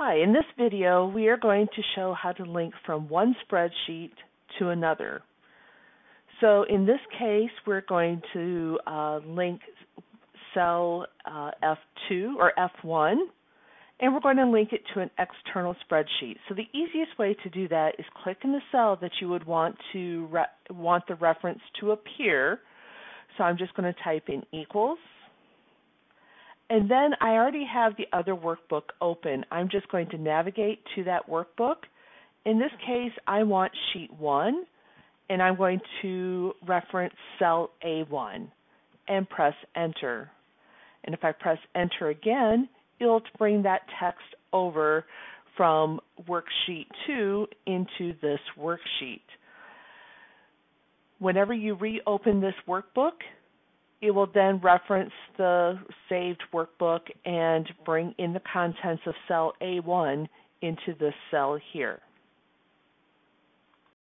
Hi, in this video we are going to show how to link from one spreadsheet to another. So in this case we're going to uh, link cell uh, F2 or F1 and we're going to link it to an external spreadsheet. So the easiest way to do that is click in the cell that you would want to want the reference to appear. So I'm just going to type in equals and then I already have the other workbook open. I'm just going to navigate to that workbook. In this case, I want sheet 1, and I'm going to reference cell A1 and press enter. And if I press enter again, it'll bring that text over from worksheet 2 into this worksheet. Whenever you reopen this workbook, it will then reference the saved workbook and bring in the contents of cell A1 into this cell here.